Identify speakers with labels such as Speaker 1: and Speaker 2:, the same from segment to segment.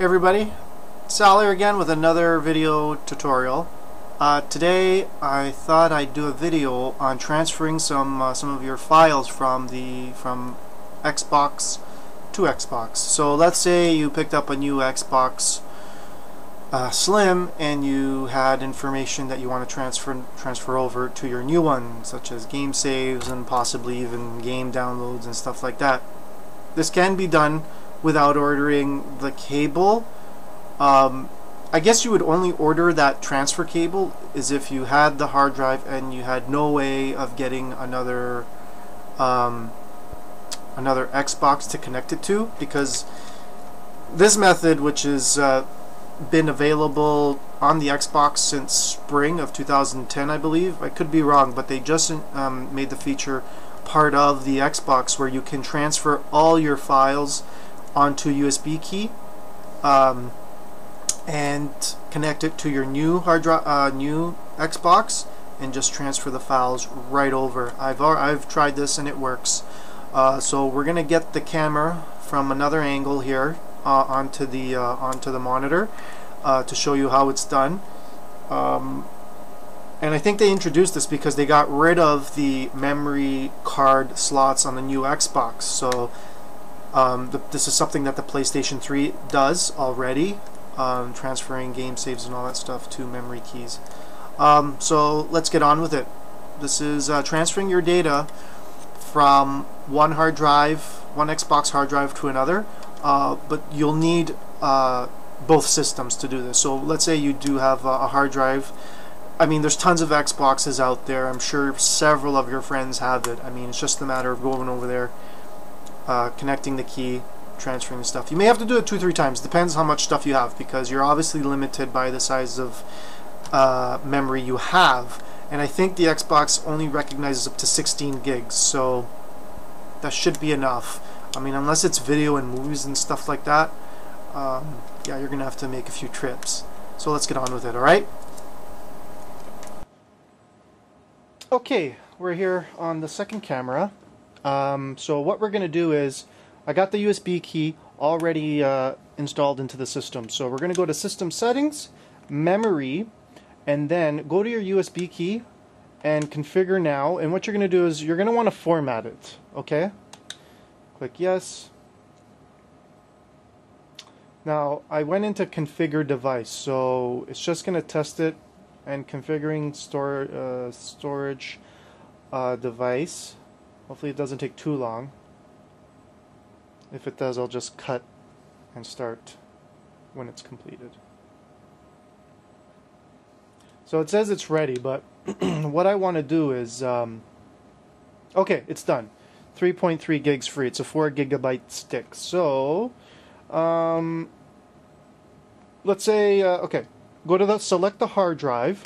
Speaker 1: Hey everybody, Sal here again with another video tutorial. Uh, today I thought I'd do a video on transferring some uh, some of your files from the from Xbox to Xbox. So let's say you picked up a new Xbox uh, Slim and you had information that you want to transfer transfer over to your new one, such as game saves and possibly even game downloads and stuff like that. This can be done without ordering the cable. Um, I guess you would only order that transfer cable is if you had the hard drive and you had no way of getting another um, another Xbox to connect it to because this method which has uh, been available on the Xbox since spring of 2010 I believe I could be wrong but they just um, made the feature part of the Xbox where you can transfer all your files onto USB key um, and connect it to your new hard drive, uh, new Xbox, and just transfer the files right over. I've I've tried this and it works. Uh, so we're gonna get the camera from another angle here uh, onto the uh, onto the monitor uh, to show you how it's done. Um, and I think they introduced this because they got rid of the memory card slots on the new Xbox. So um, the, this is something that the PlayStation 3 does already, um, transferring game saves and all that stuff to memory keys. Um, so let's get on with it. This is uh, transferring your data from one hard drive, one Xbox hard drive to another, uh, but you'll need uh, both systems to do this. So let's say you do have a hard drive. I mean, there's tons of Xboxes out there. I'm sure several of your friends have it. I mean, it's just a matter of going over there uh, connecting the key, transferring the stuff. You may have to do it two, three times. Depends how much stuff you have because you're obviously limited by the size of uh, memory you have. And I think the Xbox only recognizes up to 16 gigs, so that should be enough. I mean, unless it's video and movies and stuff like that, um, yeah, you're going to have to make a few trips. So let's get on with it, alright? Okay, we're here on the second camera. Um, so what we're going to do is, I got the USB key already uh, installed into the system. So we're going to go to System Settings, Memory, and then go to your USB key and configure now. And what you're going to do is you're going to want to format it. Okay? Click Yes. Now, I went into Configure Device, so it's just going to test it and configuring store, uh, storage uh, device. Hopefully it doesn't take too long. If it does, I'll just cut and start when it's completed. So it says it's ready, but what I want to do is, um, okay, it's done. 3.3 gigs free. It's a 4 gigabyte stick. So, um, let's say, uh, okay, go to the, select the hard drive,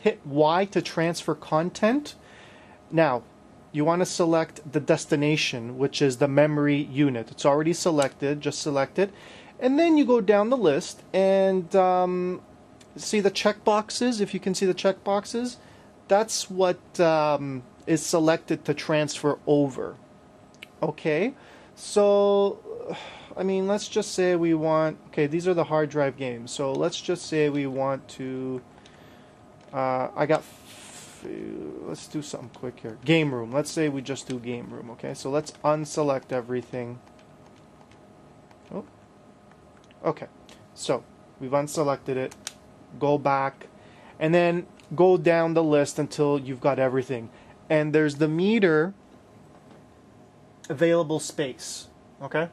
Speaker 1: hit Y to transfer content, now, you want to select the destination, which is the memory unit. It's already selected, just select it. And then you go down the list and um, see the check boxes. If you can see the check boxes, that's what um, is selected to transfer over. Okay, so I mean, let's just say we want, okay, these are the hard drive games. So let's just say we want to, uh, I got Uh, let's do something quick here. Game room. Let's say we just do game room, okay? So let's unselect everything. Oh. Okay. So we've unselected it. Go back. And then go down the list until you've got everything. And there's the meter available space, okay?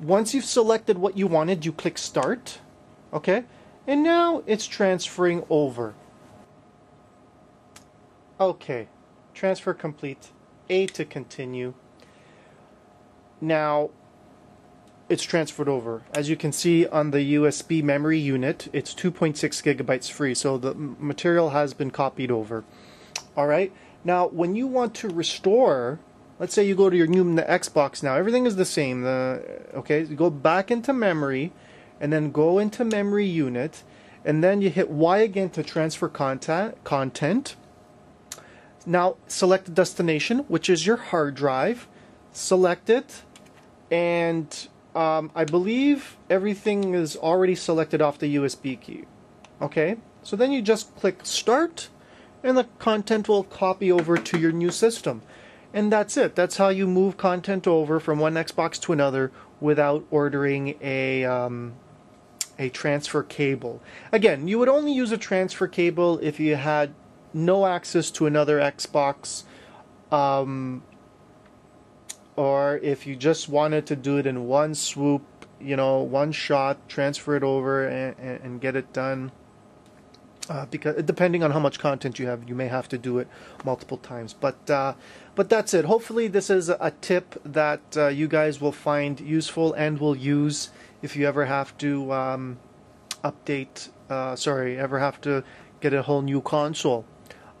Speaker 1: Once you've selected what you wanted, you click start, okay? And now it's transferring over. Okay, transfer complete. A to continue. Now, it's transferred over. As you can see on the USB memory unit, it's 2.6 gigabytes free, so the material has been copied over. All right. Now, when you want to restore, let's say you go to your new Xbox now, everything is the same. The okay, go back into memory, and then go into memory unit, and then you hit Y again to transfer content. Content now select the destination, which is your hard drive. Select it, and um, I believe everything is already selected off the USB key. Okay, so then you just click Start, and the content will copy over to your new system. And that's it. That's how you move content over from one Xbox to another without ordering a um, a transfer cable. Again, you would only use a transfer cable if you had no access to another Xbox, um, or if you just wanted to do it in one swoop, you know, one shot, transfer it over and, and, get it done. Uh, because depending on how much content you have, you may have to do it multiple times. But uh, but that's it. Hopefully, this is a tip that uh, you guys will find useful and will use if you ever have to um, update. Uh, sorry, ever have to get a whole new console.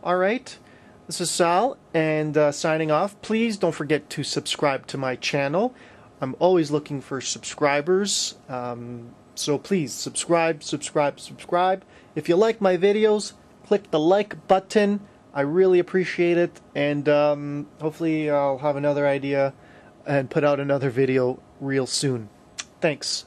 Speaker 1: All right. This is Sal, and uh, signing off. Please don't forget to subscribe to my channel. I'm always looking for subscribers. Um, so please subscribe, subscribe, subscribe. If you like my videos, click the like button. I really appreciate it, and um, hopefully I'll have another idea and put out another video real soon. Thanks.